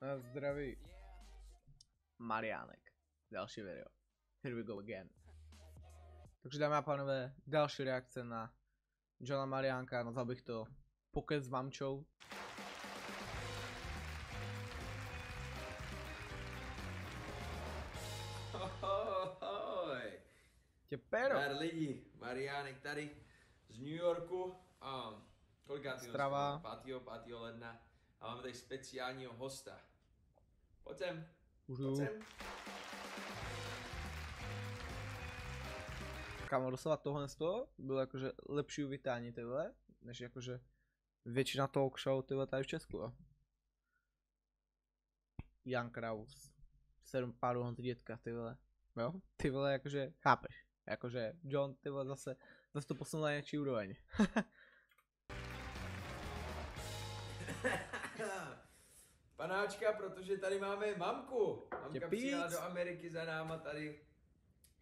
Na zdraví. Mariánek. Další video. Here we go again. Takže dámy a pánové, další reakce na Johna Mariánka, nazval bych to pokec s mamčou. Ahoj, Tě pero. Dar lidi, Mariánek tady z New Yorku. Um, kolikátýho Strava. jsme? 5. 5. ledna. A máme tady speciálního hosta. Pojď sem, pojď Můžu. sem. Kámo, doslova tohle z toho bylo jakože lepší uvítání ty vole, než jakože většina talk show ty vole tady v Česku, jo. Jan Kraus. Sedm pádů Honzy dětka, ty vole. Jo? Ty vole, jakože, chápeš. Jakože John, ty vole, zase, zase to posunul na něčí úroveň. Panáčka, protože tady máme mamku. Mamka Tě přijela do Ameriky za náma tady.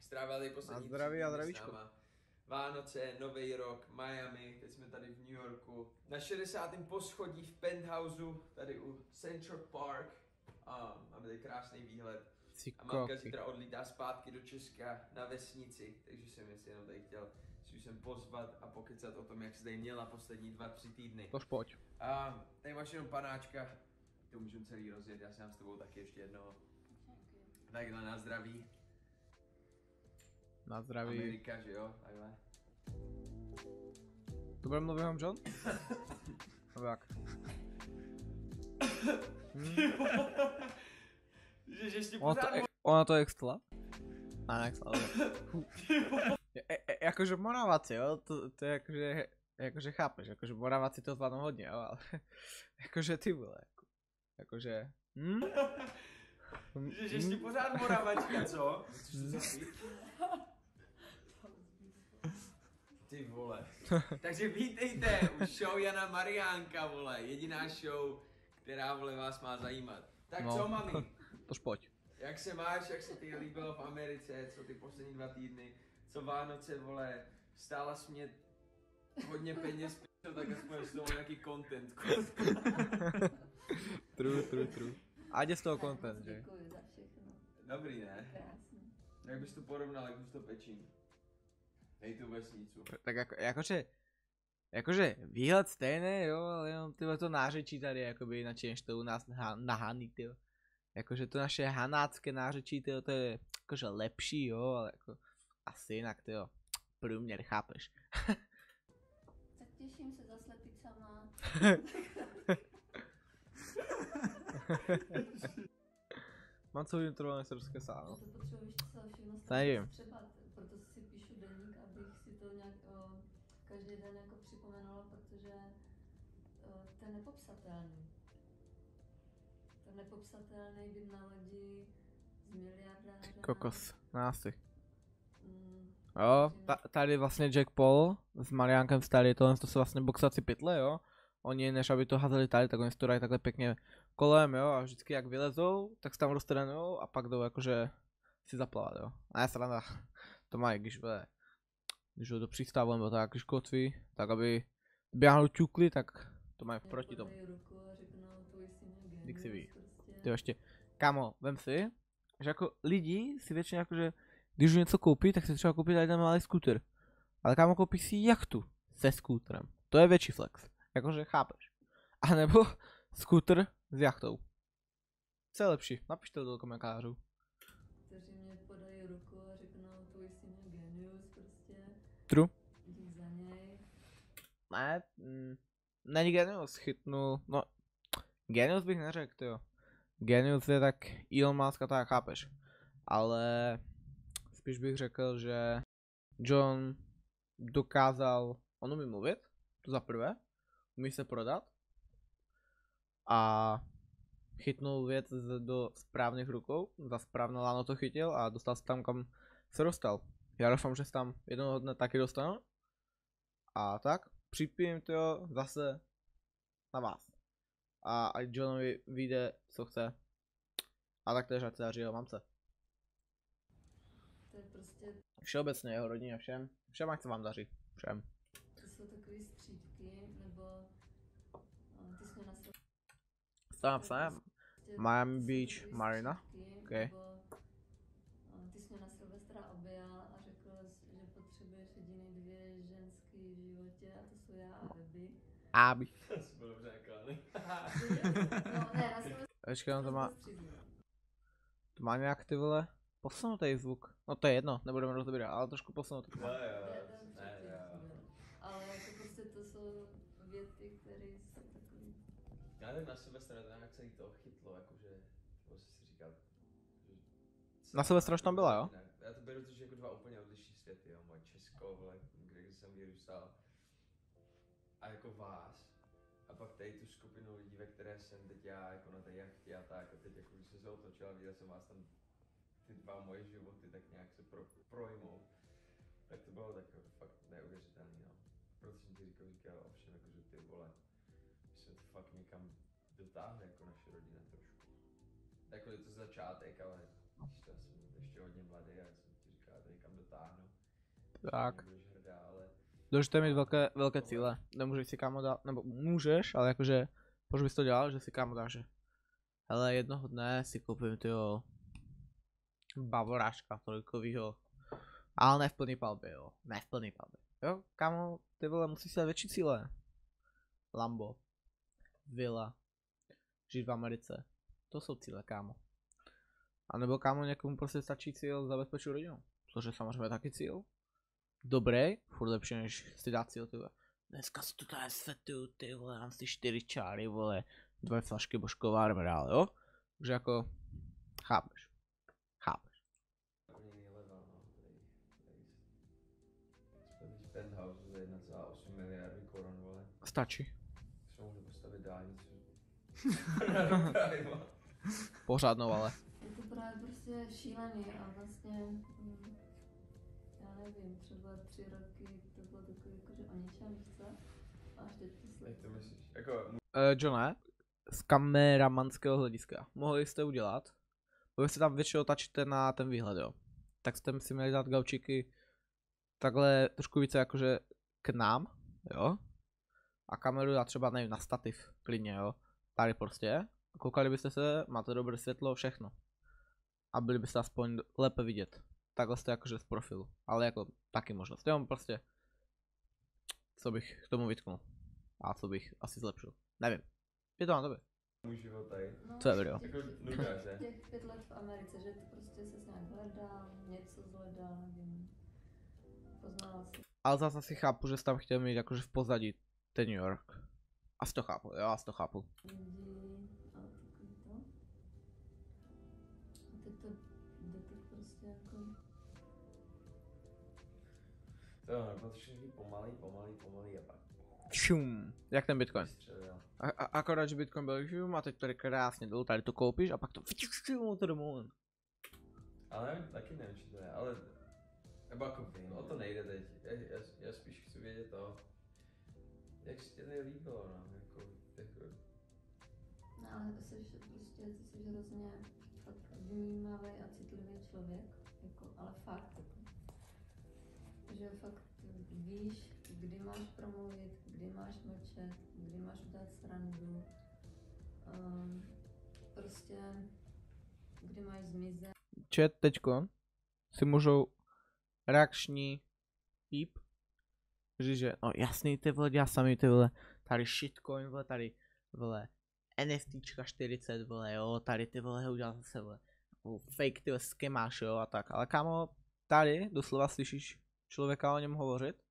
Strávila tady poslední A zdraví a zdravíčko. Vánoce, Nový rok, Miami, teď jsme tady v New Yorku. Na 60. poschodí v penthouseu, tady u Central Park. A máme tady krásný výhled. A mamka zítra odlítá zpátky do Česka na vesnici, takže jsem si jenom tady chtěl si sem pozvat a pokecat o tom, jak se tady měla poslední dva, tři týdny. Tož pojď. A tady máš jenom panáčka, to můžeme celý rozjet, já si dám s tebou taky ještě jednoho. Takhle na zdraví. Na zdraví. Amerika, že jo, takhle. To bude mluvit jenom John? Nebo jak? Hm? Že, že ještě Ona to, e- ona to extla? A. Je- e- e- Jakože Moraváci, jo, to, to je jakože, jakože chápeš, jakože Moraváci to zvládnou hodně, jo, ale jakože ty vole, jakože, hm? Že, ještě hm? pořád moravačka, co? Ty vole. Takže vítejte u show Jana Mariánka, vole. Jediná show, která, vole, vás má zajímat. Tak No. co, mami? Tož pojď. Jak se máš, jak se ti líbilo v Americe, co ty poslední dva týdny, co Vánoce, vole, stála jsi mě hodně peněz, tak aspoň z toho nějaký content. True, true, true. Ať je z toho content, že? Děkuji za všechno. Dobrý, ne? Krásný. Jak bys to porovnal, jak bys to pečí? Hej tu vesnicu. Tak jako, jakože, jakože výhled stejný, jo, ale jenom tyhle to nářečí tady je jakoby jinak, než to u nás na, na Hany, tyjo. Jakože to naše hanácké nářečí, tyjo, to je jakože lepší, jo, ale jako asi jinak, tyjo. Průměr, chápeš? Tak těším se za slepicama. Mám celý intro srdské sáno. To potřebuješ se všechno To nevím. třeba, proto si píšu deník, abych si to nějak o, každý den jako připomenula, protože o, to je nepopsatelný. To nepopsatelný být na lodi s miliardářem. Kokos, násy. Mm, Jo, ta, tady vlastně Jack Paul s Mariánkem starý, tohle to jsou vlastně boxaci pytle, jo. Oni než aby to házeli tady, tak oni to dají takhle pěkně kolem, jo, a vždycky jak vylezou, tak se tam roztrénujou a pak jdou jakože si zaplavat, jo. A já sranda, to mají, když bude, když jdou do přístavu nebo tak, když kotví, tak aby běhnou ťukli, tak to mají proti tomu. si ví. Prostě. Ty ještě, kámo, vem si, že jako lidi si většině jakože, když už něco koupí, tak si třeba koupí tady ten malý skuter. Ale kámo koupí si jachtu se skuterem. To je větší flex. Jakože chápeš. A nebo skuter s jachtou. Co je lepší? Napište to do komentářů. kteří mě podají ruku a řeknou, tvůj syn je genius, prostě, True. za něj. Ne, mm, není genius, chytnul, no, genius bych neřekl, jo. Genius je tak Elon Musk a tak, chápeš. Ale spíš bych řekl, že John dokázal, on umí mluvit, to za prvé, umí se prodat a chytnul věc do správných rukou, za správné lano to chytil a dostal se tam, kam se dostal. Já doufám, že se tam jednoho dne taky dostanu. A tak, připijím to zase na vás. A ať Johnovi vyjde, co chce. A tak též ať se daří jeho mamce. To je prostě, Všeobecně jeho rodině, všem. Všem ať se vám daří. Všem. to jsou takové střípky, psem. prostě Miami Beach Marina? Okay. Ty jsi mě na Silvestra objal a řekl, jsi, že potřebuješ jediný dvě ženský v životě a to jsou já a. To jsi byl no ne, na Silvestra to má, to má nějak ty vole posunutý zvuk. No to je jedno, nebudeme rozebírat, ale trošku posunutý. Jo, jo, Ne, jo. ten Ne, předtím jo. byl. Ale jako prostě to jsou věty, které jsou takový... Já nevím, na Silvestra to nějak celý to chytlo, jakože, to si si říkal, že... Na Silvestra už tam byla, jo? Ne, Já to beru totiž jako dva úplně odlišní světy, jo, moje Česko, vole, kde jsem vyrůstal, a jako vás, a pak tady tu skupinu lidí, ve které jsem teď já, jako na té jachtě a tak, a teď jako když jsem se otočil a viděl jsem vás tam, ty dva moje životy tak nějak se pro, projmou, tak to bylo tak jako fakt neuvěřitelný, no. Proto jsem ti říkal, říkal ovšem, jako, že ty vole, jsme to fakt někam dotáhli jako naše rodina trošku. Jako je to začátek, ale to, já jsem ještě hodně mladý a já jsem ti říkal, to někam dotáhnu. Tak. Hrdá, ale Důležité mít velké, velké cíle. Nemůžeš si kámo dát, nebo můžeš, ale jakože, proč bys to dělal, že si kámo dáš, že hele jednoho dne si koupím tyho bavoráška trojkovýho, ale ne v plný palbě jo, ne v plný palbě. Jo, kámo, ty vole, musíš si dát větší cíle. Lambo, villa, žít v Americe, to jsou cíle, kámo. A nebo kámo, někomu prostě stačí cíl zabezpečit rodinu, což je samozřejmě taky cíl dobrý, furt lepší než si dát cíl, ty vole. Dneska si to tady svetuju, ty vole, dám si čtyři čáry, vole, dvě flašky božková armerále, jo? Takže jako, chápeš, chápeš. úplně Pořádnou, ale. Je to právě prostě šílený a vlastně, mm, já nevím, třeba tři roky to bylo takový jako, že o ničem chce a až teď to Jak to slyším. myslíš? Jako, Uh, Johne, z kameramanského hlediska, mohli jste udělat, vy se tam většinou tačíte na ten výhled, jo. Tak jste si měli dát gaučíky takhle trošku více jakože k nám, jo. A kameru dát třeba, nevím, na stativ, klidně, jo. Tady prostě. Koukali byste se, máte dobré světlo, všechno. A byli byste aspoň lépe vidět. Takhle jste jakože z profilu. Ale jako taky možnost. Jenom prostě, co bych k tomu vytknul. A co bych asi zlepšil. Nevím. Je to na tobě. můj život tady. No, Co je video? Jako nuda, že? Těch pět let v Americe, že ty prostě se nějak hledal, něco zhledal, nevím. Poznala si Ale zase asi chápu, že jsi tam chtěl mít jakože v pozadí ten New York. Asi to chápu, jo, asi to chápu. to. Jo, protože takový pomalý, pomalý, pomalý a pak Šum. Jak ten Bitcoin. A, a, akorát, že Bitcoin byl šum a teď tady krásně dolů, tady to koupíš a pak to šum to domů. Ale nevím, taky nevím, či to je, ale... Nebo jako vím, o to nejde teď. Já, já, já spíš chci vědět to, jak se ti to líbilo, no, jako, jako No ale jsi prostě, ty jsi hrozně vnímavý a citlivý člověk, jako, ale fakt, jako. Že fakt víš, kdy máš promluvit, kdy máš mlčet, kdy máš udělat srandu, um, prostě kdy máš zmizet. Chat teďko si můžou reakční píp říct, že no jasný ty vole, já sami ty vole, tady shitcoin vole, tady vole, NFTčka 40 vole, jo, tady ty vole, udělal zase vole, fake ty skemáš jo a tak, ale kámo, tady doslova slyšíš člověka o něm hovořit,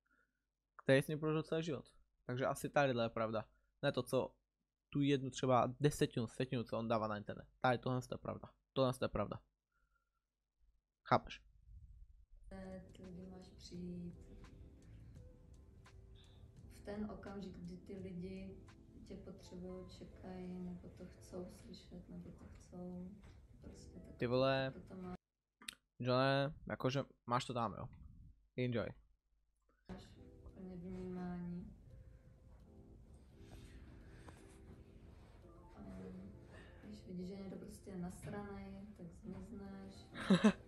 který s ním prožil celý život. Takže asi tadyhle je pravda. Ne to, co tu jednu třeba desetinu, setinu, co on dává na internet. Tady tohle je pravda. Tohle je pravda. Chápeš? kdy máš přijít. Ten okamžik, kdy ty lidi tě potřebují, čekají, nebo to chcou slyšet, nebo to chcou. Prostě tak, Ty vole, to máš Johne, jakože máš to tam, jo. Enjoy. úplně vnímání. Když vidíš, že někdo prostě je nasranej, tak zmizneš.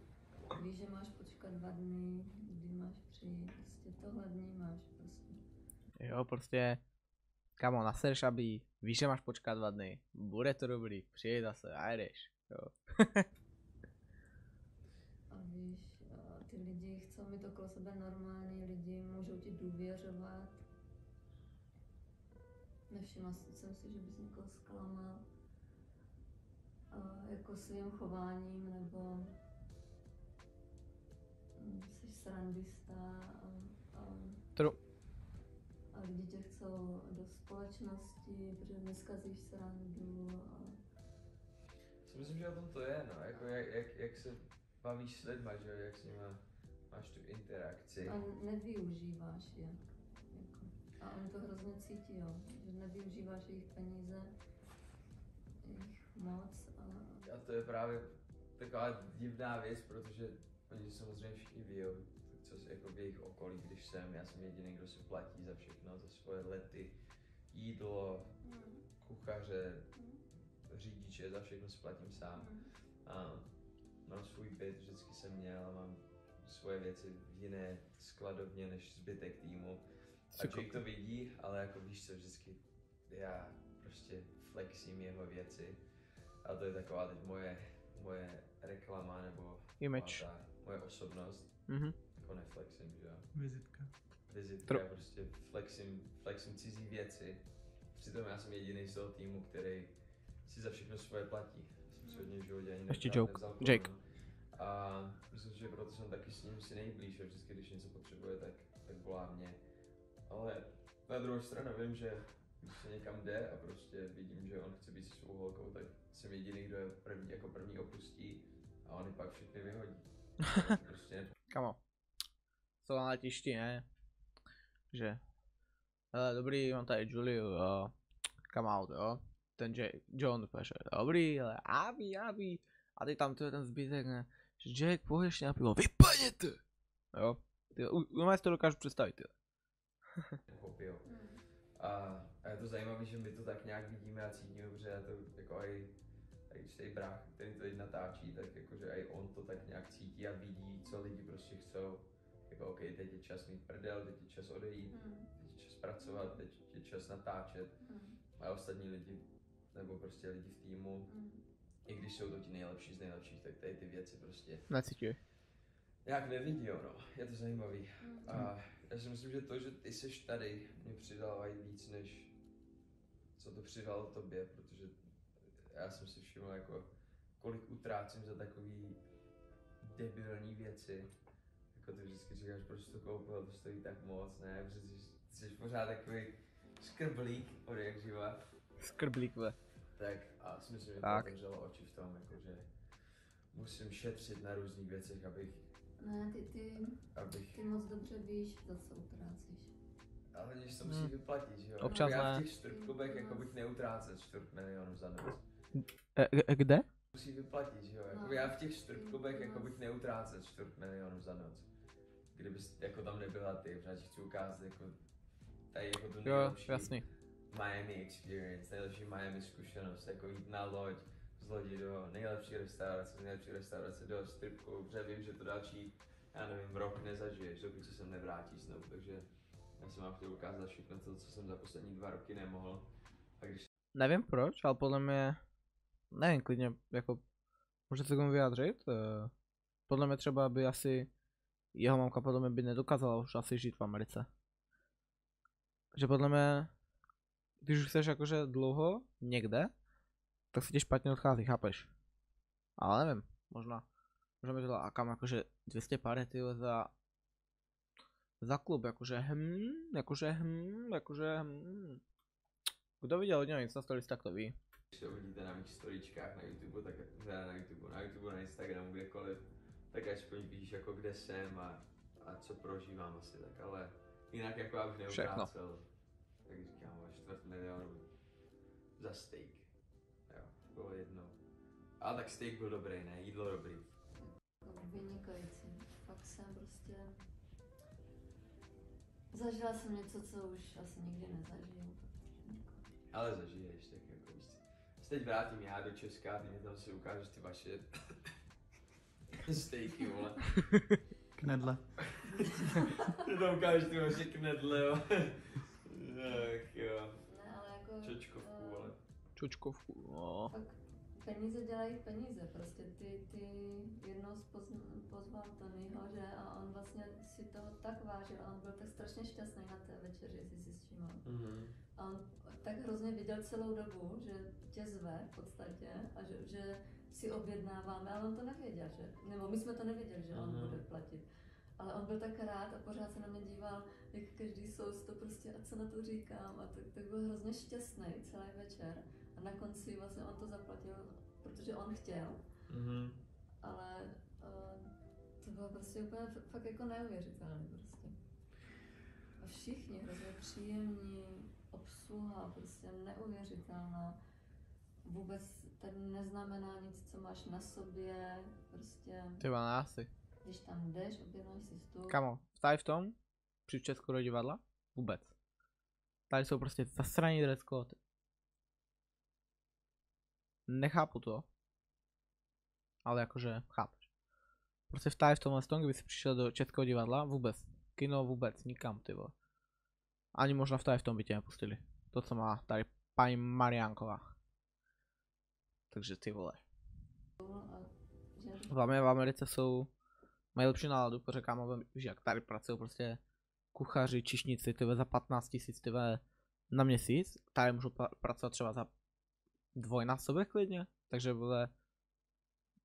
Víš, že máš počkat dva dny, kdy máš přijít. Prostě tohle vnímáš prostě. Jo, prostě Kamo, nasereš, aby víš, že máš počkat dva dny. Bude to dobrý, přijď zase a jdeš. Jo. A víš, a ty lidi chcou mít okolo sebe normální lidi, můžou ti důvěřovat. Nevšimla jsem si, že bys někoho zklamal a jako svým chováním, nebo mm, jsi srandista chcou do společnosti, protože neskazíš srandu a Si myslím, že o tom to je, no, jako jak, jak, jak se bavíš s lidma, že jo, jak s nima máš tu interakci. A nevyužíváš je. Jako. A oni to hrozně cítí, jo. Že nevyužíváš jejich peníze, jejich moc a... A to je právě taková divná věc, protože oni samozřejmě všichni ví, co se jako v jejich okolí, když jsem, já jsem jediný, kdo si platí za všechno, za svoje lety, jídlo, kuchaře, řidiče, za všechno si platím sám. A mám svůj byt, vždycky jsem měl, mám svoje věci v jiné skladovně než zbytek týmu. A Jake to vidí, ale jako víš co, vždycky já prostě flexím jeho věci. A to je taková teď moje, moje reklama nebo Image. ta moje osobnost. Mhm. Jako neflexím, že jo. Vizitka. Vizitka, Tro- já prostě flexím, flexím cizí věci. Přitom já jsem jediný z toho týmu, který si za všechno svoje platí. Jsem si hodně v životě ani Ještě joke. Jake. A myslím si, že proto jsem taky s ním si nejblíž, a vždycky, když něco potřebuje, tak, tak volá mě. Ale na druhou stranu vím, že když se někam jde a prostě vidím, že on chce být se svou holkou, tak jsem jediný, kdo je první, jako první opustí a on je pak všechny vyhodí. prostě Kamo. Jsou na letišti, ne? Že. Hele, dobrý, mám tady Juliu, jo. Come out, jo. Ten J- John že dobrý, ale Abby, Abby. A ty tam to je ten zbytek, ne? Že Jack, půjdeš na pivo, vypadněte! Jo. Ty, u, u to dokážu představit, ty. A, a je to zajímavé, že my to tak nějak vidíme a cítíme, protože to jako aj když tady brách, který to teď natáčí, tak jakože aj on to tak nějak cítí a vidí, co lidi prostě chcou. Jako OK, teď je čas mít prdel, teď je čas odejít, Mm, teď je čas pracovat, teď je čas natáčet. mm, A ostatní lidi, nebo prostě lidi v týmu, mm. i když jsou to ti nejlepší z nejlepších, tak tady ty věci prostě Necítuj. nějak nevidí, jo, no. Je to zajímavý. Mm. A já si myslím, že to, že ty jsi tady, mě přidalo i víc, než co to přidalo tobě, protože já jsem si všiml, jako, kolik utrácím za takový debilní věci. Jako ty vždycky říkáš, proč to koupil, to stojí tak moc, ne, protože ty jsi pořád takový skrblík od jak živa. Skrblík, ve. Tak a si myslím, že to Tak. otevřelo oči v tom, jako, že musím šetřit na různých věcech, abych, Ne, ty, ty, abych ty moc dobře víš, za co utrácíš. Ale když se musí Hmm. vyplatit, že jo? Občas já ne. v těch stripklubech jako bych neutrácel čtvrt milionu za noc. E, e, kde? Musí vyplatit, že jo? Jako No. já v těch stripklubech jako bych neutrácel čtvrt milionu za noc. Kdybys jako tam nebyla ty, protože chci ukázat jako tady jako tu Jo, nejlepší jasný. Miami experience, nejlepší Miami zkušenost, jako jít na loď, z lodi do nejlepší restaurace, z nejlepší restaurace do stripku, protože vím, že to další, já nevím, rok nezažiješ, dokud se sem nevrátí znovu, takže já jsem vám chtěl ukázat všechno to, co jsem za poslední dva roky nemohl. A když Nevím proč, ale podle mě, nevím, klidně, jako, můžete se k tomu vyjádřit? Eh, Podle mě třeba by asi, jeho mamka podle mě by nedokázala už asi žít v Americe. Že podle mě, když už chceš jakože dlouho někde, tak si ti špatně odchází, chápeš? Ale nevím, možná, možná by to a kam jakože 200 pár tyjo, za, za klub, jakože hm, jakože hm, jakože hm. Kdo viděl od něho Insta stories, tak to ví. se uvidíte na mých storičkách na YouTube, tak na YouTube, na YouTube, na Instagramu, kdekoliv, tak aspoň víš, jako kde jsem a, a co prožívám asi, tak ale jinak jako já bych Všechno. neutrácel, jak říkám, čtvrt milionu za steak. Jo, bylo jedno. Ale tak steak byl dobrý, ne, jídlo dobrý. Vynikající. Fakt jsem prostě... Zažila jsem něco, co už asi nikdy nezažiju. protože jako- Ale zažiješ, tak jako víš. Se teď vrátím já do Česka, ty mi tam si ukážeš ty vaše steaky, vole. Knedle. Ty tam ukážeš ty vaše knedle, jo. Ach jo. Ne, Čočkovku, ale Čučkovku, no. Fakt peníze dělají peníze, prostě ty, ty jednou pozval Tonyho, že a on vlastně si toho tak vážil a on byl tak strašně šťastný na té večeři, jestli si s všiml. Mhm. A on tak hrozně viděl celou dobu, že tě zve v podstatě a že, že si objednáváme, ale on to nevěděl, že, nebo my jsme to nevěděli, že on Mhm. bude platit. Ale on byl tak rád a pořád se na mě díval, jak každý sous to prostě, a co na to říkám, a tak, tak byl hrozně šťastný celý večer. A na konci vlastně on to zaplatil, protože on chtěl, Mhm. ale uh, to bylo prostě úplně fakt jako neuvěřitelné prostě. A všichni hrozně příjemní, obsluha prostě neuvěřitelná. Vůbec tady neznamená nic, co máš na sobě, prostě Ty má asi. když tam jdeš, objednáš si stůl. Kamo, tady v tom, při Česku do divadla, vůbec. Tady jsou prostě zasraný dress code. Nechápu to. Ale jakože chápeš. Prostě v tady v tomhle tom, kdyby si přišel do Českého divadla, vůbec. Kino vůbec, nikam, ty vole. Ani možná v tady v tom by tě nepustili. To, co má tady paní Mariánková. Takže ty vole. A že Hlavně v Americe jsou, mají lepší náladu, protože kámo, víš jak tady pracují prostě kuchaři, čišníci, ty za 15 tisíc, ty na měsíc, tady můžou pra- pracovat třeba za dvojnásobek klidně, takže vole,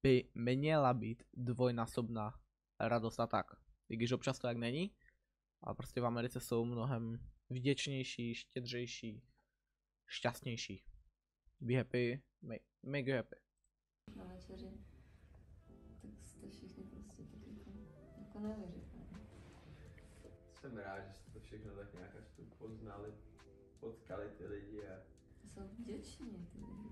by měla být dvojnásobná radost a tak. I když občas to tak není, ale prostě v Americe jsou mnohem vděčnější, štědřejší, šťastnější. Be happy, make, make you happy. na večeři, tak jste všichni prostě tak jako, jako. Jsem rád, že jste to všechno tak nějak aspoň poznali, potkali ty lidi a Jsou vděční ty lidi.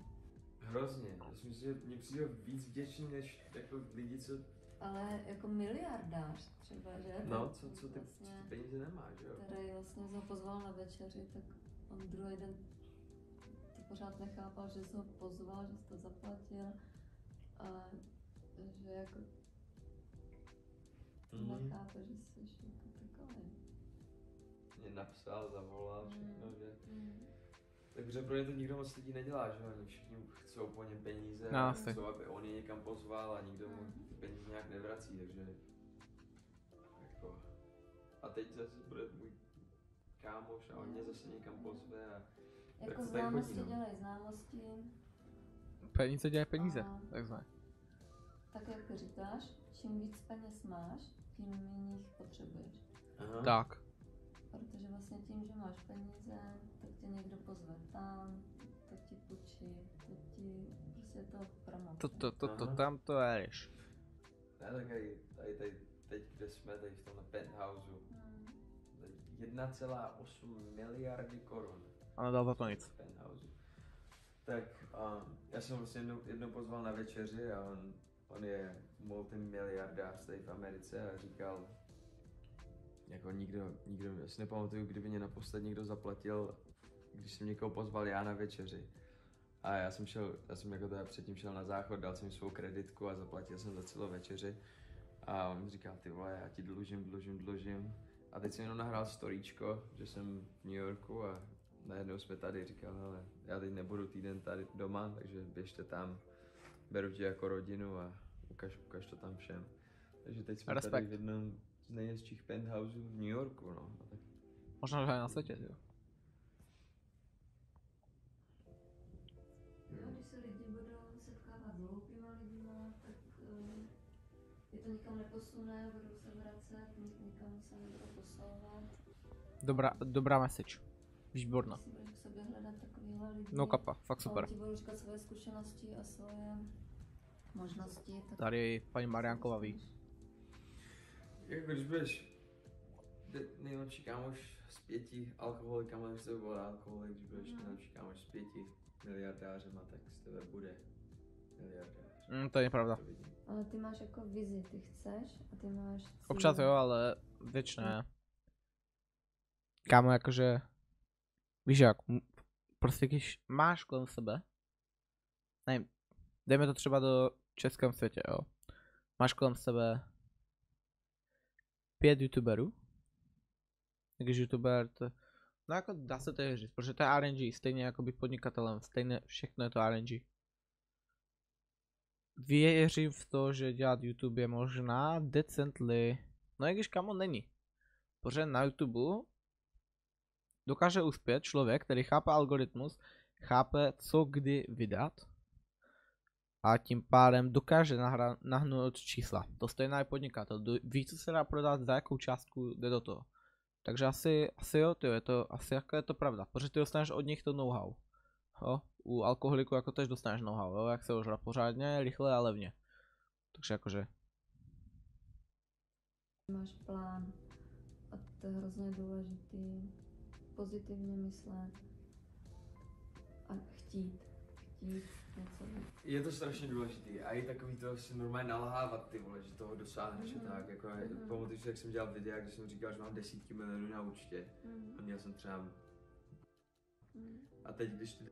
hrozně. Já si myslím, že mě přijde víc vděčný než jako lidi, co, Ale jako miliardář třeba, že? no, co, co, ty, co vlastně, ty peníze nemá, že jo? Který vlastně ho pozval na večeři, tak on druhý den pořád nechápal, že jsi ho pozval, že jsi to zaplatil a že jako Mhm. nechápe, že jsi jako takový. Mě napsal, zavolal, všechno, Mm. že... Mm. Takže pro ně to nikdo moc lidí nedělá, že jo? Oni všichni chcou po něm peníze, No, chcou, aby on je někam pozval a nikdo mu Mhm. ty peníze nějak nevrací, takže... Jako... A teď zase bude můj kámoš a on mě zase někam pozve a... Jako známosti chodí, no. dělají známosti, Peníze dělají peníze, A- takzvané. tak jak říkáš, čím víc peněz máš, tím méně jich potřebuješ. Aha. Tak. Protože vlastně tím, že máš peníze, tak tě někdo pozve tam, to ti půjčí, to ti prostě to promocuje. To, to, to, to, Aha. tam to ješ. Ne, tak tady, tady, tady, teď, kde jsme, tady v tomhle penthouse, Hmm. tady 1,8 miliardy korun. A nedal za to nic. Tak um, já jsem vlastně jednou, jednou pozval na večeři a on, on je multimiliardář tady v Americe a říkal, jako nikdo, nikdo, já si nepamatuju, kdyby mě naposled někdo zaplatil, když jsem někoho pozval já na večeři. A já jsem šel, já jsem jako teda předtím šel na záchod, dal jsem svou kreditku a zaplatil jsem za celou večeři. A on mi říkal, ty vole, já ti dlužím, dlužím, dlužím. A teď jsem jenom nahrál storíčko, že jsem v New Yorku a najednou jsme tady, říkal, hele, já teď nebudu týden tady doma, takže běžte tam, beru tě jako rodinu a ukaž, ukaž to tam všem. Takže teď jsme tady Respekt. v jednom z nejhezčích penthouseů v New Yorku, no. A tak Možná, že na světě, jo. Jo, když se lidi budou setkávat s hloupýma lidma, tak uh, je to nikam neposune, budou se vracet, nik- nikam se nebudou posouvat. Dobrá, dobrá message. Výborná. Když si budeš k sobě hledat takovýhle lidi, No kapa, fakt super. svoje zkušenosti a svoje možnosti, tak Tady paní Mariánková ví. Jako když budeš de- nejlepší kámoš z pěti alkoholikama, když se bude alkoholik, když budeš Mhm. nejlepší kámoš z pěti miliardářema, tak z tebe bude miliardář. Mm, to je pravda. Ale ty máš jako vizi, ty chceš a ty máš cíl. Občas jo, ale většině ne. Kámo, jakože, víš jak, prostě když máš kolem sebe, nevím, dejme to třeba do českém světě, jo. Máš kolem sebe pět youtuberů, když youtuber, to No jako dá se to říct, protože to je RNG, stejně jako být podnikatelem, stejně všechno je to RNG. Věřím v to, že dělat YouTube je možná decently, no i když kamo není. Protože na YouTube dokáže uspět člověk, který chápe algoritmus, chápe co kdy vydat a tím pádem dokáže nahra- nahnout čísla. To stejná je podnikatel, ví co se dá prodat, za jakou částku jde do toho. Takže asi, asi jo, tyjo, je to, asi jako je to pravda, protože ty dostaneš od nich to know-how. Jo? U alkoholiku jako tež dostaneš know-how, jo? jak se ožrat pořádně, rychle a levně. Takže jakože, Máš plán a to je hrozně důležitý. Pozitivně myslet a chtít, chtít něco. Je to strašně důležitý a i takový to si normálně nalhávat ty vole, že toho dosáhneš Mhm. a tak, jako Mhm. pamatuju si, jak jsem dělal videa, kde jsem říkal, že mám desítky milionů na účtě Mm, a měl jsem třeba, mm, a teď když ty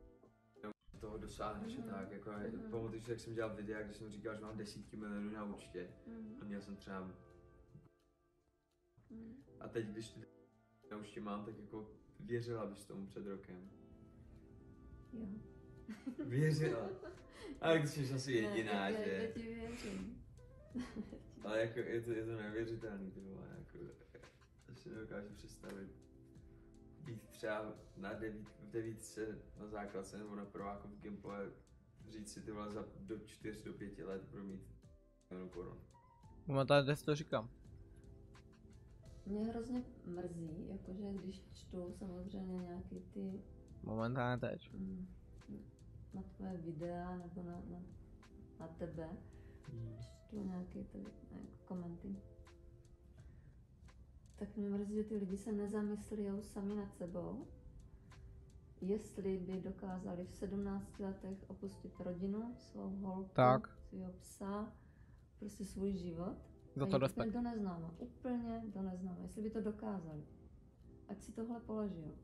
toho dosáhneš a Mhm. tak, jako Mhm. pamatuju si, jak jsem dělal videa, kde jsem říkal, že mám desítky milionů na účtě mm, a měl jsem třeba, mm. a teď když ty na účtě mám, tak jako věřila bys tomu před rokem. Jo. Věřila. Ale ty jsi asi jediná, já, já, že? já ti věřím. Ale jako je to, je to neuvěřitelný, ty vole, jako, to si nedokážu představit. Být třeba na devít, v devítce na základce nebo na prváku v Gimpole, říct si ty vole za do 4 do 5 let budu mít milion korun. momentálně dnes to říkám. Mě hrozně mrzí, jakože když čtu samozřejmě nějaký ty Momentálně teď. mm, na tvoje videa nebo na, na, na tebe, čtu nějaké ty jako komenty. Tak mě mrzí, že ty lidi se nezamyslí sami nad sebou, jestli by dokázali v 17 letech opustit rodinu, svou holku, Tak. svého psa, prostě svůj život. Za to respekt. úplně do neznáma, úplně do neznáma, jestli by to dokázali. Ať si tohle položí.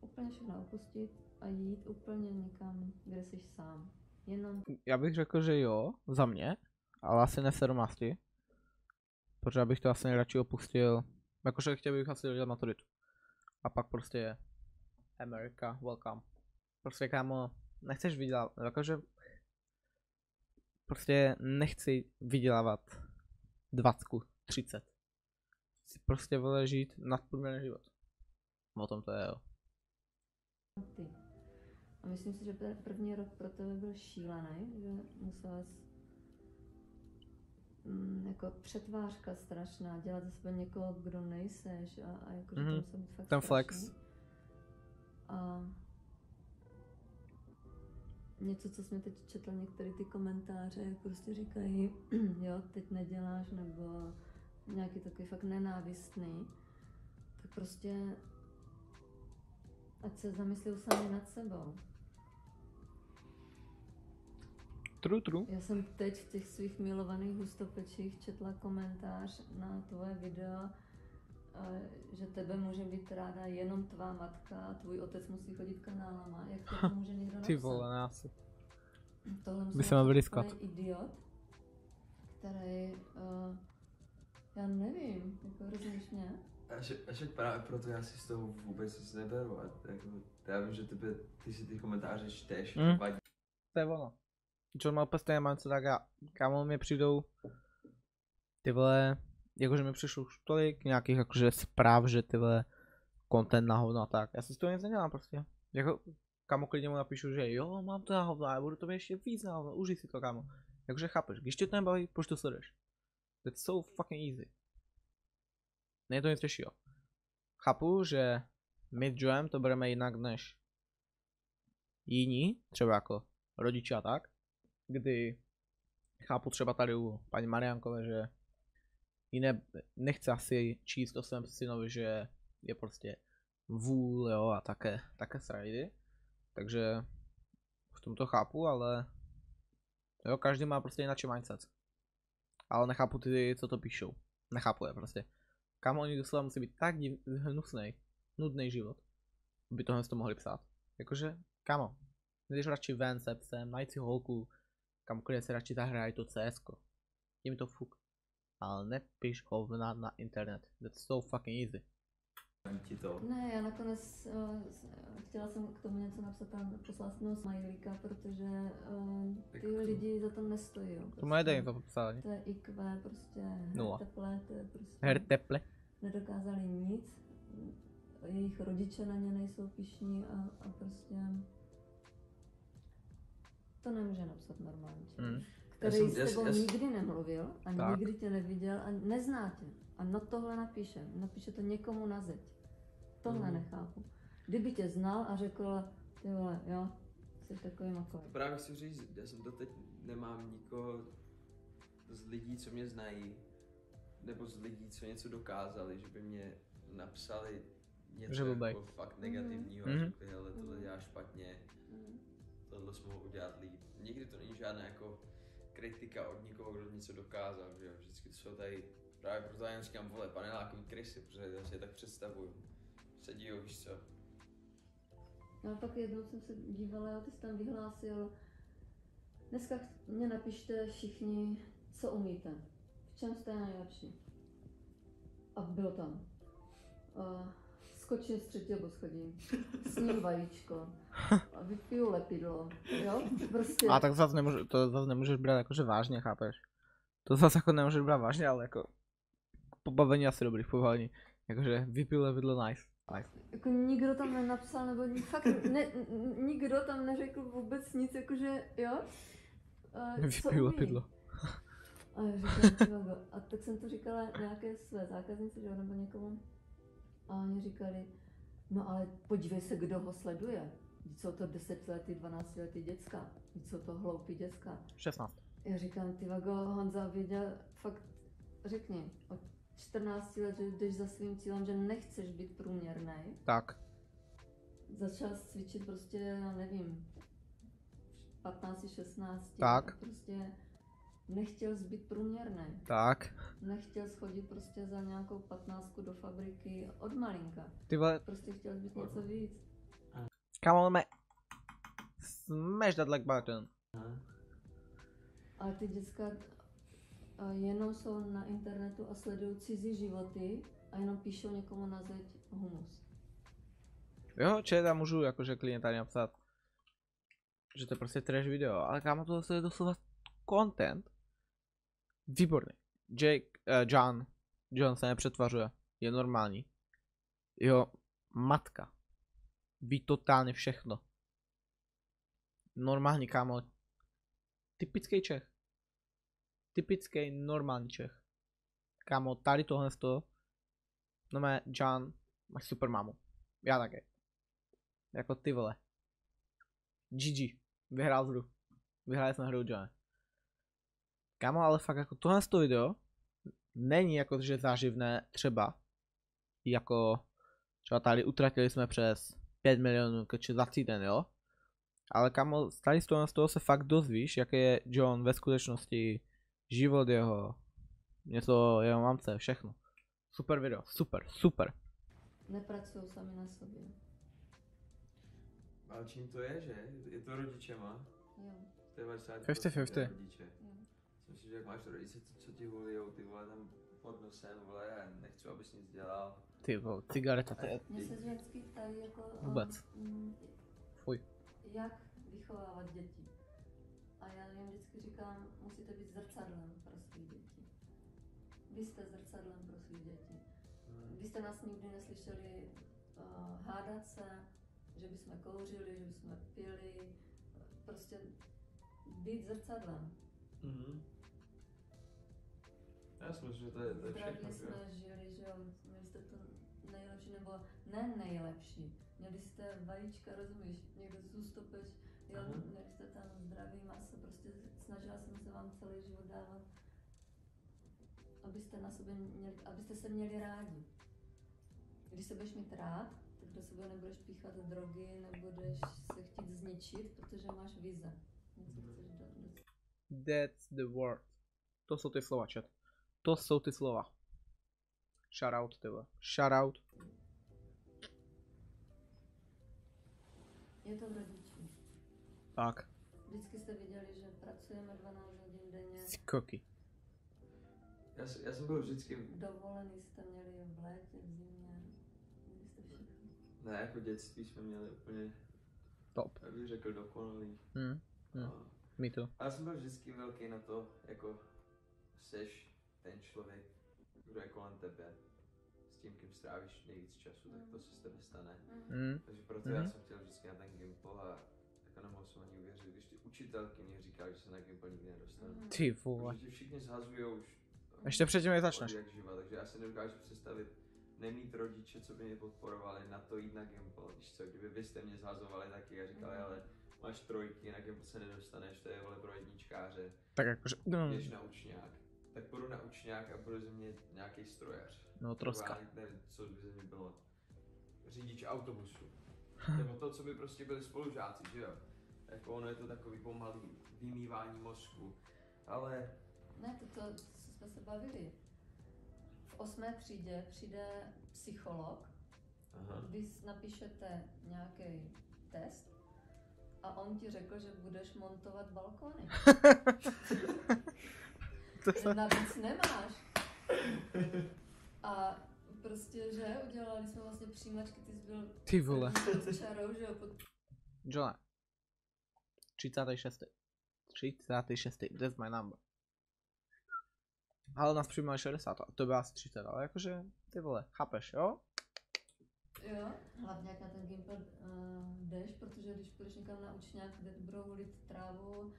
Úplně všechno opustit a jít úplně někam, kde jsi sám. Jenom Já bych řekl, že jo, za mě, ale asi ne v 17. Protože bych to asi nejradši opustil, jakože chtěl bych asi dělat maturitu. A pak prostě America, welcome. Prostě kámo, nechceš vydělávat, jakože prostě nechci vydělávat 20, 30. Chci prostě vole žít nadprůměrný život. O tom to je jo. ty. A myslím si, že ten první rok pro tebe byl šílený, že musela mm, jako přetvářka strašná, dělat ze sebe někoho, kdo nejseš a, a jako, Mhm. to být fakt Ten flex. strašný. A něco, co jsme teď četl, některé ty komentáře, jak prostě říkají, jo, teď neděláš, nebo nějaký takový fakt nenávistný, tak prostě ať se zamyslí sami nad sebou. True, true. Já jsem teď v těch svých milovaných hustopečích četla komentář na tvoje video, že tebe může být ráda jenom tvá matka a tvůj otec musí chodit kanálama. Jak to může někdo napsat? Ty vole, ne asi. Tohle napsat vydiskat. úplný idiot, který, uh, já nevím, jako hrozně mě. A že, a však právě proto já si z toho vůbec nic neberu. A jako, já vím, že tebe, ty si ty komentáře čteš, Mm. vadí. To je ono. John má úplně stejně co tak já, kámo mi přijdou ty vole, jakože mi přišlo už tolik nějakých jakože zpráv, že ty vole content na hovno a tak. Já si z toho nic nedělám prostě. Jako, kámo klidně mu napíšu, že jo, mám to na hovno a budu to mít ještě víc na hovno, užij si to kámo. Jakože chápeš, když tě to nebaví, proč to sleduješ? That's so fucking easy. Není to nic těžšího. Chápu, že my Joem to bereme jinak než jiní, třeba jako rodiče a tak, kdy chápu třeba tady u paní Mariankové, že jiné nechce asi číst o svém synovi, že je prostě vůl, jo, a také, také srajdy, takže v tom to chápu, ale jo, každý má prostě jináčí mindset. Ale nechápu ty, co to píšou. Nechápu je prostě. Kam oni doslova musí být tak hnusnej, nudný život, aby tohle to mohli psát. Jakože, kamo, jdeš radši ven se psem, najít si holku, kamkoliv se radši zahrají to CS. Jim to fuk. Ale nepiš hovna na internet. That's so fucking easy. ti to. Ne, já nakonec uh, chtěla jsem k tomu něco napsat tam poslala jsem smajlíka, protože uh, ty lidi za to nestojí. Jo. To moje dej to popsali. To je IQ, prostě Nula. teplé, to je prostě... Her teple. nedokázali nic, jejich rodiče na ně nejsou pišní a, a prostě to nemůže napsat normální člověk, Mm. Který jsem- s tebou já- nikdy nemluvil a Tak. nikdy tě neviděl a nezná tě. A na tohle napíše, napíše to někomu na zeď. Tohle Mhm. nechápu. Kdyby tě znal a řekl, ty vole, jo, jsi takový makový. To právě chci říct, já jsem doteď nemám nikoho z lidí, co mě znají, nebo z lidí, co něco dokázali, že by mě napsali něco Že blbej. jako fakt negativního Mhm. a řekli, hele, tohle Mhm. děláš špatně, Mm. tohle jsme mohl udělat líp. Nikdy to není žádná jako kritika od nikoho, kdo něco dokázal, že jo, vždycky to jsou tady, právě proto já říkám, vole, panelákový krysy, protože já si je tak představuju. Sedí, jo, víš co, No a pak jednou jsem se dívala, jo, ty jsi tam vyhlásil, dneska mě napište všichni, co umíte, v čem jste nejlepší. A bylo tam. Uh, skočím z třetího poschodí, sním vajíčko, a vypiju lepidlo, jo, prostě. A tak zase nemůže, to zase nemůžeš brát jakože vážně, chápeš? To zase jako nemůžeš brát vážně, ale jako pobavení asi dobrý, pobavení. Jakože vypil levidlo nice. nice. Jako nikdo tam nenapsal, nebo fakt ne, nikdo tam neřekl vůbec nic, jakože, jo. Uh, Vypil lepidlo. A říkám. A tak jsem to říkala nějaké své zákaznici, že nebo někomu. A oni říkali, no ale podívej se, kdo ho sleduje. Jsou to desetiletý, dvanáctiletý děcka. Vždyť jsou to hloupí děcka. 16. Já říkám, ty vago, Honza věděl, fakt řekni, od 14 let, že jdeš za svým cílem, že nechceš být průměrný. Tak. Začal cvičit prostě, já nevím, 15, 16. Tak. Prostě nechtěl být průměrný. Tak. Nechtěl schodit prostě za nějakou patnáctku do fabriky od malinka. Ty vole, Prostě chtěl být něco víc. come on, man. Smash that like button. Ale ty děcka jenom jsou na internetu a sledují cizí životy a jenom píšou někomu na zeď humus. Jo, či já můžu jakože tady napsat, že to je prostě trash video, ale kámo to je doslova content. Výborný. Jake, uh, John, John se nepřetvařuje, je normální. Jeho matka ví totálně všechno. Normální kámo. Typický Čech. Typický normální Čech. Kámo, tady tohle z toho. No mé, John, máš super mámu. Já také. Jako ty vole. GG. Vyhrál hru. Vyhráli jsme hru, John. Kámo, ale fakt jako tohle toho video není jako, že záživné třeba jako třeba tady utratili jsme přes 5 milionů či za týden, jo? Ale kamo, tady z toho, z toho se fakt dozvíš, jaký je John ve skutečnosti, život jeho, něco jeho mamce, všechno. Super video, super, super. Nepracují sami na sobě. Ale čím to je, že? Je to rodičema? Jo, 90% 50-50. Myslím si, že jak máš rodiče, co, co ti hulujou, ty vole tam pod nosem, vole, já nechci, abys nic dělal. Ty vole, cigareta, to je Mně se ženský ptají jako... Vůbec. um, Fuj. Jak vychovávat děti. A já jim vždycky říkám, musíte být zrcadlem pro své děti. Vy jste zrcadlem pro své děti. Vy jste nás nikdy neslyšeli uh, hádat se, že bychom kouřili, že bychom pili. Prostě být zrcadlem. Mhm. Já si myslím, že to je, to je všechno, jsme žili, že jo, měli jste to nejlepší, nebo ne nejlepší. Měli jste vajíčka, rozumíš, někdo jo, Aha. měli jste tam zdravý maso, prostě snažila jsem se vám celý život dávat, abyste na sobě měli, abyste se měli rádi. Když se budeš mít rád, tak do sebe nebudeš píchat drogy, nebudeš se chtít zničit, protože máš vize. Něco chceš do, That's the word. To jsou ty slova, chat. To jsou ty slova. Shout out, ty vole. Shout out. Je to v rodičích. Tak. Vždycky jste viděli, že pracujeme 12 hodin denně, Skoky. Já, jsem- já jsem byl vždycky, dovolený jste měli v létě, v zimě. Ne, jako dětství jsme měli úplně, Top. jak bych řekl, dokonalý. Hm, hm. A- me too. A já jsem byl vždycky velký na to, jako seš ten člověk, kdo je kolem tebe, s tím, kým strávíš nejvíc času, tak to se z tebe stane. Hm. Takže proto Mhm. já jsem chtěl vždycky na ten Gimple a jako nemohl jsem ani uvěřit, když ty učitelky mě říkali, že se na Gimple nikdy nedostanu. Mhm. Ty vole. Protože ti všichni zhazujou už. Ještě předtím, než začneš. od Jak živa, takže já si nedokážu představit nemít rodiče, co by mě podporovali na to jít na Gimple. Víš co, kdyby vy jste mě zhazovali taky a říkali, Mhm. ale máš trojky, na Gimple se nedostaneš, to je vole pro jedničkáře, Tak jakože, no, běž na učňák. Tak půjdu na učňák a budu ze mě nějaký strojař. no troska. Nebo já nevím, co by ze mě bylo. Řidič autobusu. Nebo to, co by prostě byli spolužáci, že jo. Jako ono je to takový pomalý vymývání mozku. Ale Ne, to, to, co jsme se bavili. V osmé třídě přijde psycholog, Aha. když napíšete nějaký test a on ti řekl, že budeš montovat balkony. Se... navíc nemáš. A prostě, že udělali jsme vlastně přijímačky, ty jsi byl Ty vole. čarou, že jo, pod John. 36. 36. That's my number. Ale nás přijímali 60, a to bylo asi 30, ale jakože, ty vole, chápeš, jo? Jo, hlavně jak na ten Gimple uh, jdeš, protože když půjdeš někam na učňák, kde budou volit trávu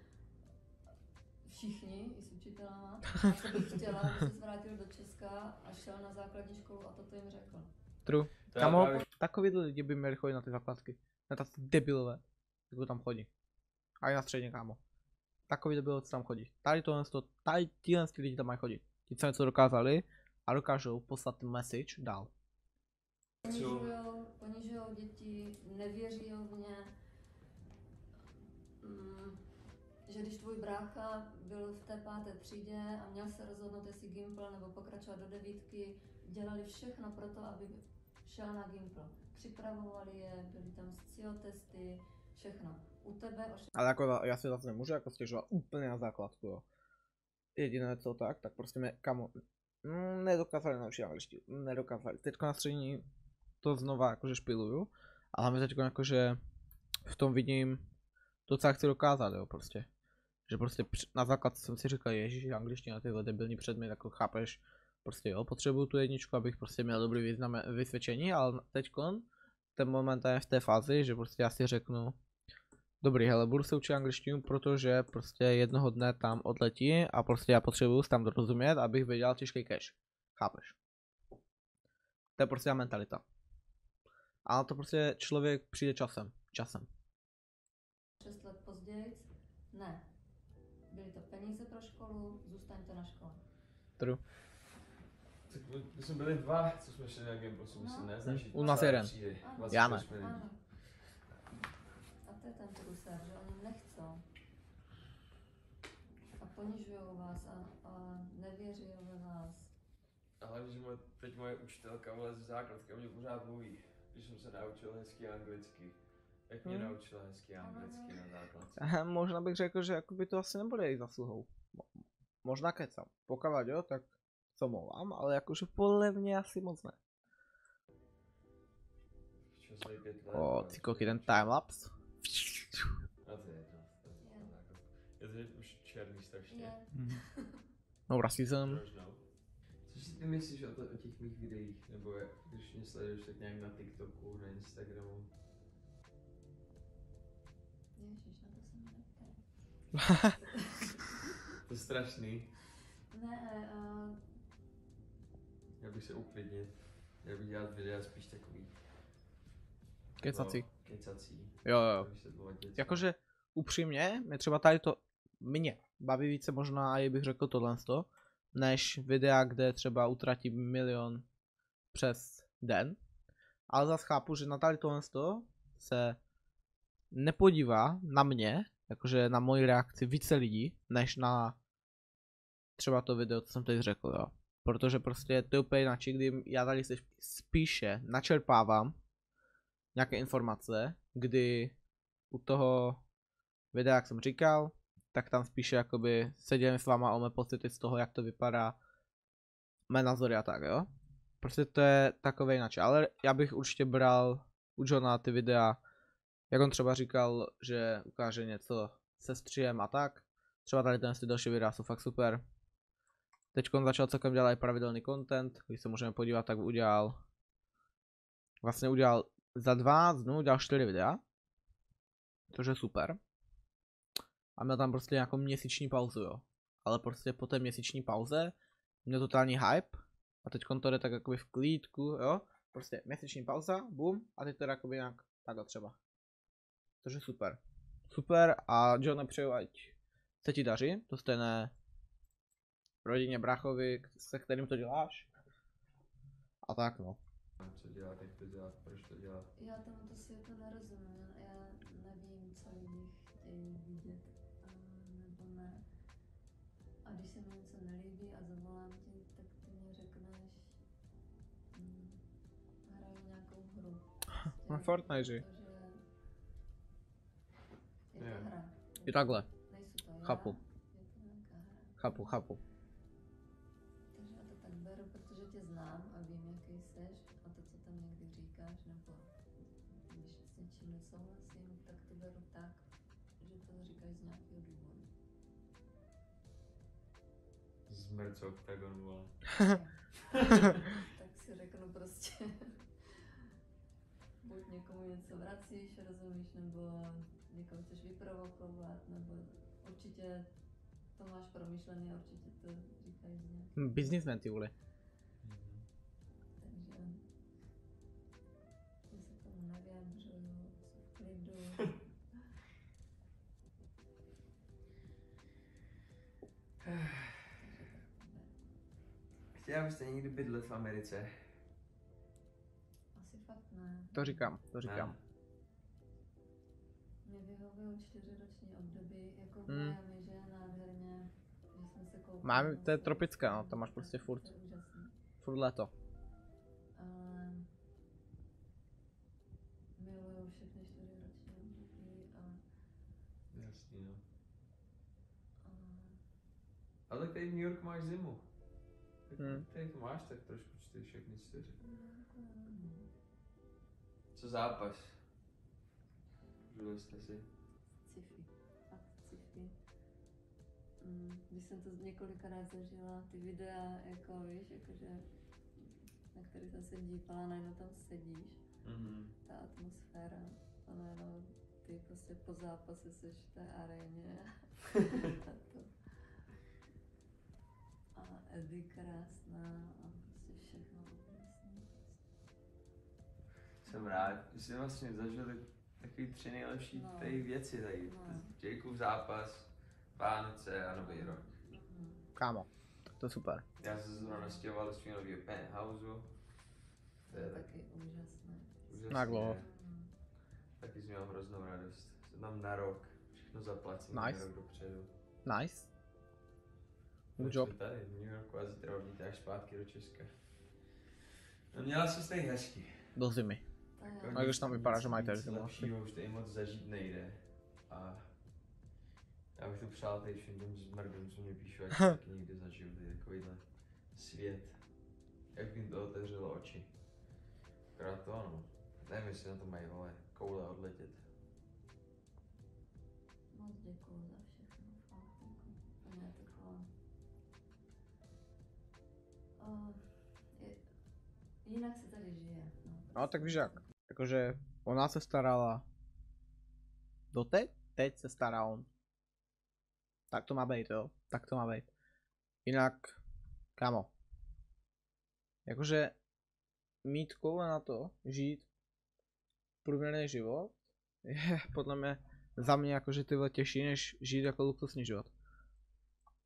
všichni, i s učitelama, to bych chtěla, aby se vrátil do Česka a šel na základní školu a toto jim řekl. True. Kamo, takový lidi by měli chodit na ty základky. Na ty debilové. Jak tam chodí. A i na středně, kámo. Takový debilové, co tam chodí. Tady tohle, to, tady tyhle ty lidi tam mají chodit. Ti, co něco dokázali a dokážou poslat ten message dál. Ponižujou, ponižujou děti, nevěří v ně. Mm, že když tvůj brácha byl v té páté třídě a měl se rozhodnout, jestli Gimple nebo pokračovat do devítky, dělali všechno pro to, aby šel na Gimple. Připravovali je, byly tam SCIO testy, všechno. U tebe o Ale jako já si zase nemůžu jako stěžovat úplně na základku, jo. Jediné co tak, tak prostě mě, kamo, mm, nedokázali naučit angličtinu, nedokázali. Teďko na střední to znova jakože špiluju, ale my teďko jakože v tom vidím to, co já chci dokázat, jo, prostě. Že prostě na základ jsem si říkal, ježiš, angličtina, tyhle debilní předmět, jako chápeš, prostě jo, potřebuju tu jedničku, abych prostě měl dobrý význam, vysvědčení, ale teďkon, ten moment je v té fázi, že prostě já si řeknu, Dobrý, hele, budu se učit angličtinu, protože prostě jednoho dne tam odletí a prostě já potřebuju tam dorozumět, abych vydělal těžký cash. Chápeš? To je prostě ta mentalita. Ale to prostě člověk přijde časem. Časem. 6 let později, ne. Peníze pro školu, zůstaňte na škole. True. Tak my, jsme byli dva, co jsme šli na Gimple, si myslím, ne? Z Hm, naší u nás jeden. třídy. Ano. 26 Já ne. A to je ten průser, že oni nechcou. A ponižují vás a, a nevěří ve vás. A hlavně, že moje, teď moje učitelka vole z základky o mě pořád mluví, když jsem se naučil hezky anglicky. Jak mě Hmm. naučila hezky anglicky na základce. Možná bych řekl, že jakoby to asi nebude jejich zasluhou. Mo- Možná kecam. Pokud jo, tak co mluvám, ale jakože podle mě asi moc ne. O, ty koky, ten timelapse. To je jedno. to už černý strašně. Mhm. No, rasism. Proč no? Co si ty myslíš o, to, o těch mých videích? Nebo jak, když mě sleduješ tak nějak na TikToku, na Instagramu? Ježiš, na to se mi neptej. To je strašný. Ne, uh, Já bych se uklidnit. Já bych dělat videa spíš takový. Kecací. No, kecací. Jo, jo. Jakože upřímně, mě třeba tady to mě baví více možná, i bych řekl tohle to, než videa, kde třeba utratím milion přes den. Ale zase chápu, že na tady tohle to se nepodívá na mě, jakože na moji reakci více lidí, než na třeba to video, co jsem teď řekl, jo. Protože prostě to je úplně jinak, kdy já tady se spíše načerpávám nějaké informace, kdy u toho videa, jak jsem říkal, tak tam spíše jakoby se dělím s váma o mé pocity z toho, jak to vypadá, mé názory a tak, jo. Prostě to je takové jinak, ale já bych určitě bral u Johna ty videa, jak on třeba říkal, že ukáže něco se střihem a tak. Třeba tady ten další videa jsou fakt super. Teď on začal celkem dělat i pravidelný content, když se můžeme podívat, tak udělal vlastně udělal za 12 dnů udělal 4 videa. Což je super. A měl tam prostě nějakou měsíční pauzu, jo. Ale prostě po té měsíční pauze měl totální hype. A teď to jde tak jakoby v klídku, jo. Prostě měsíční pauza, boom. A teď to jde jakoby nějak takhle třeba. Což je super. Super a John přeju, ať se ti daří. To stejné rodině, brachovi, se kterým to děláš. A tak no. Co dělat, jak to dělat, proč to dělat. Já tomuto světu nerozumím, já nevím, co lidi chtějí vidět a nebo ne. A když se mi něco nelíbí a zavolám ti, tak ty mi řekneš, hm, hraju nějakou hru. Na Fortnite, že? Protože je to Jo. hra. I takhle. Chápu. Chápu, chápu. Takže já to tak beru, protože tě znám a vím, jaký seš a to, co tam někdy říkáš, nebo když s něčím nesouhlasím, tak to beru tak, že to říkáš z nějakého důvodu. Zmrc vole. tak si řeknu prostě, buď někomu něco vracíš, rozumíš, nebo někoho chceš vyprovokovat, nebo určitě to máš promyšlené, určitě to říkáš z nějakého Hm, Businessman ty vole. Takže já se tomu nevyjadřuju, jsem v klidu. Chtěla byste někdy bydlet v Americe? Asi fakt ne. To říkám, to říkám. Mě vyhovují čtyřiroční období, jako v Hmm. Miami, že je nádherně, že jsme se na to je tropické, no, tam máš prostě furt, furt léto. Ale miluju všechny čtyřiroční období a, Jasný, no. a Ale tady v New York máš zimu. Tak Hmm. tady to máš tak trošku čtyři, všechny čtyři. jako, Co zápas? Užili jste si? sci-fi, fakt sci-fi. Mm, když jsem to několikrát zažila, ty videa, jako víš, jakože, na který jsem se dívala, najednou tam sedíš, Mhm. ta atmosféra, a najednou ty prostě po zápase seš v té aréně a to. A Eddie krásná a prostě všechno. Jsem rád, že vlastně zažili takový tři nejlepší No. tady věci tady. No. Jacob zápas, Vánoce a Nový rok. Mhm. Kámo, to je super. Já jsem se zrovna nastěhoval do svého nového penthouse. To To je je tak taky úžasné. úžasné. Na dlouho. Mhm. Taky jsem měl hroznou radost. Jsem tam na rok, všechno zaplacené Nice. na rok dopředu. Nice. Good job. tady v New Yorku a zítra odjíte až zpátky do Česka. No měla se tady hezky. Do zimy. To je- Jako A když tam vypadá, že mají tady asi. lepšího už tady moc zažít nejde. A já bych to přál tady všem těm zmrdům, co mě píšou, ať taky někdy zažiju tady takovýhle svět. Jak by jim to otevřelo oči. Akorát to ano. Nevím, jestli na to mají, vole, koule odletět. Moc děkuju za všechno, fakt jako úplně taková. Uh, je, jinak se tady žije. No, No tak víš jak, jakože ona se starala doteď, teď se stará on. Tak to má být, jo, tak to má být. Jinak, kamo, jakože mít koule na to, žít průměrný život, je podle mě za mě jakože ty těžší, než žít jako luxusní život.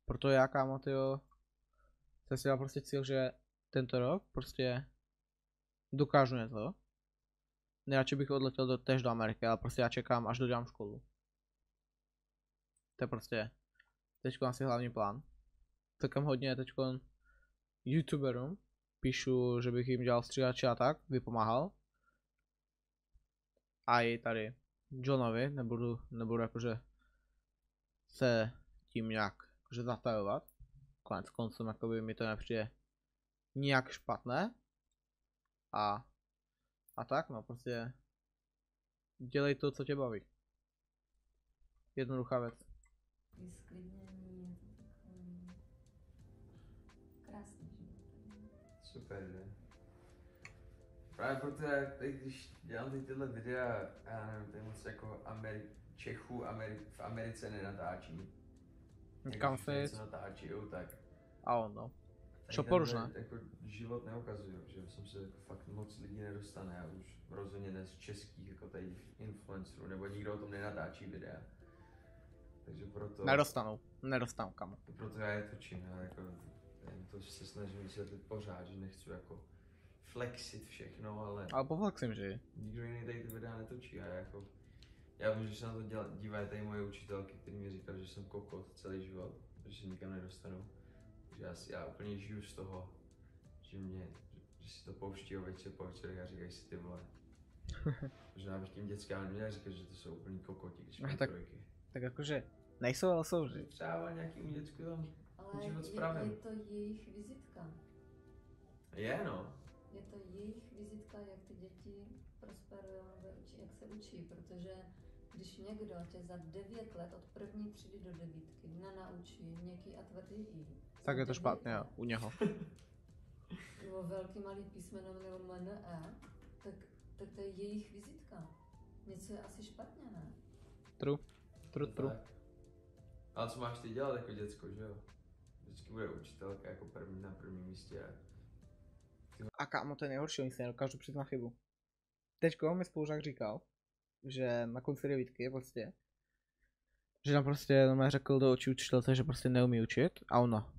Proto já, kámo, tyjo, jsem si dal prostě cíl, že tento rok prostě dokážu něco. Nejradši bych odletěl do, tež do Ameriky, ale prostě já čekám, až dodělám školu. To je prostě teď asi hlavní plán. Celkem hodně teď youtuberům píšu, že bych jim dělal stříhače a tak, vypomáhal. A i tady Johnovi, nebudu, nebudu jakože se tím nějak jakože zatajovat. Konec koncem jakoby mi to nepřijde nijak špatné. A, a tak no, prostě dělej to, co tě baví. Jednoduchá věc. Krásný. Super, ne? Právě proto já teď, když dělám teď tyhle videa, já nevím, to je moc jako Ameri- Čechů Ameri- v Americe nenatáčí. Jak Kam něco fit. natáčíjou, tak A on, poruš, ne? Jako život neukazuju, že jsem se jako fakt moc lidí nedostane a už rozhodně ne z českých jako tady influencerů, nebo nikdo o tom nenatáčí videa. Takže proto... Nedostanou. Nedostanou, kamo. Proto já je točím, já jako, to se snažím vysvětlit pořád, že nechci jako flexit všechno, ale Ale povlexím, že? nikdo jiný tady ty videa netočí a já jako, já vím, že se na to dívají tady moje učitelky, který mi říkali, že jsem kokot celý život, že se nikam nedostanu. Takže já, si, já úplně žiju z toho, že mě, že si to pouští večer po večerech a říkají si ty vole. Možná bych tím dětskám neměl říkat, že to jsou úplný kokoti, když No, mají tak- trojky. Tak jakože, nejsou, ale jsou, že? Třeba nějakým děcku tam Ale Život je, spravím. je to jejich vizitka. je no. Je to jejich vizitka, jak ty děti prosperují jak se učí, protože když někdo tě za 9 let od první třídy do devítky nenaučí měkký a tvrdý i, Tak je to špatně, jo, u něho. nebo velký malý písmeno nebo MNE, tak, tak to je jejich vizitka. Něco je asi špatně, ne? True. True, To true. tak. Ale co máš ty dělat jako děcko, že jo? Vždycky bude učitelka jako první na prvním místě. a A kámo, to je nejhorší, oni si nedokážu přiznat chybu. Teďko mi spolužák říkal, že na konci devítky prostě, že nám prostě normálně řekl do očí učitelce, že prostě neumí učit a ona,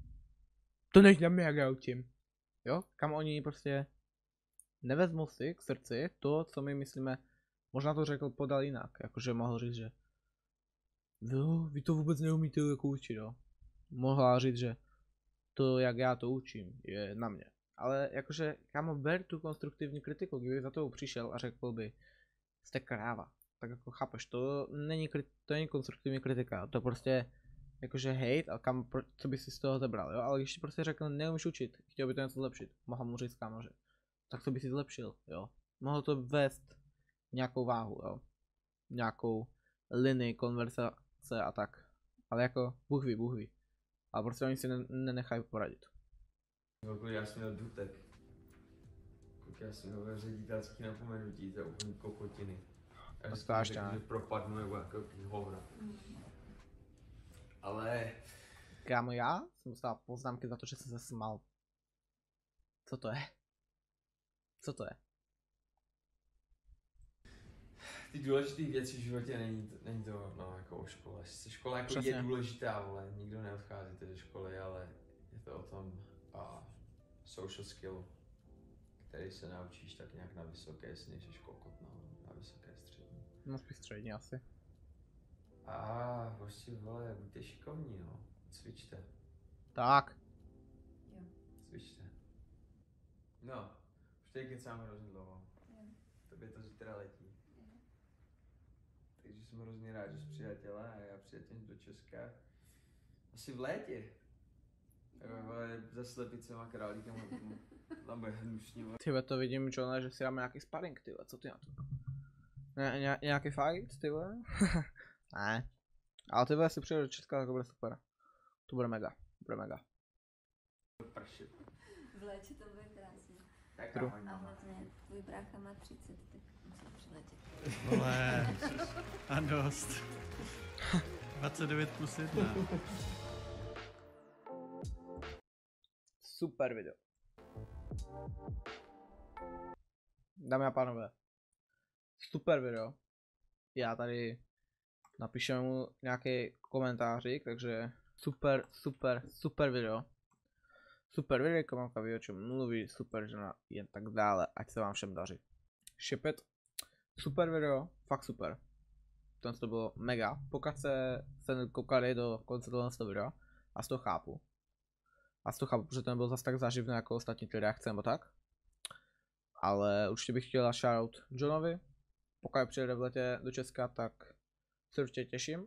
to než na já učím. Jo, kam oni prostě nevezmou si k srdci to, co my myslíme, možná to řekl podal jinak, jakože mohl říct, že jo, vy to vůbec neumíte jako učit, jo. Mohla říct, že to, jak já to učím, je na mě. Ale jakože, kámo, ber tu konstruktivní kritiku, kdyby za tebou přišel a řekl by, jste kráva. Tak jako chápeš, to není, to není konstruktivní kritika, to prostě jakože hate a kam, pro, co by si z toho zebral, jo, ale když ti prostě řekl, neumíš učit, chtěl by to něco zlepšit, mohl mu říct kámo, že, tak co by si zlepšil, jo. Mohlo to vést nějakou váhu, jo. Nějakou linii konverzace a tak. Ale jako, Bůh ví, Bůh ví. Ale prostě oni si ne- nenechají poradit. Kolik já jsem měl dutek. Já jsem měl ředitelský napomenutí, to je úplně kokotiny. Já To že propadnu jako jaký hovna. Ale Kámo, já jsem dostal poznámky za to, že jsem se smál. Co to je? Co to je? ty důležité věci v životě není, to- není to no, jako o škole. Škola jako Přesně. je důležitá, ale nikdo neodcházíte ze školy, ale je to o tom a social skill, který se naučíš tak nějak na vysoké, jestli nejsi kokot no, na vysoké střední. No spíš střední asi. A prostě vole, buďte šikovní, no. Cvičte, Tak. cvičte. No, už tady kecáme hrozně dlouho. Jo. Tobě to zítra letí. Takže jsem hrozně rád, že jsi přiletěla a já přiletím do Česka. Asi v létě. Jo, vole, za slepicem a králíkem a tam bude hnusně. vole. Tyhle to vidím, Johna, že si dáme nějaký sparring, tyhle, co ty na to? Ně, ně, nějaký fight, tyhle? ne. Ale tyhle, jestli přijde do Česka, tak to bude super. To bude mega. Bude mega. Pršet. V létě to bude krásně. Tak ahoj, A mama. hlavně tvůj brácha má 30, tak musí přiletět. Vole, a dost. 29 plus 1. Super video. Dámy a pánové. Super video. Já tady napíšem mu nějaký komentářik, takže super, super, super video. Super video, mamka ví o čem mluví, super žena, jen tak dále, ať se vám všem daří. Šepet, super video, fakt super. To to bylo mega, pokud se, se koukali do konce tohle videa, a toho chápu, a to chápu, protože to nebylo zase tak záživné jako ostatní ty reakce nebo tak. Ale určitě bych chtěla shoutout Johnovi. Pokud přijede v letě do Česka, tak se určitě těším.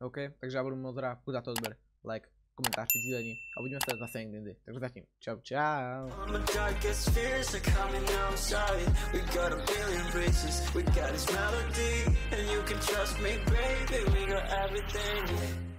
OK, takže já budu moc rád, za to odběr, like, komentáři, sdílení a uvidíme se zase někdy. Takže zatím, čau čau. Everything.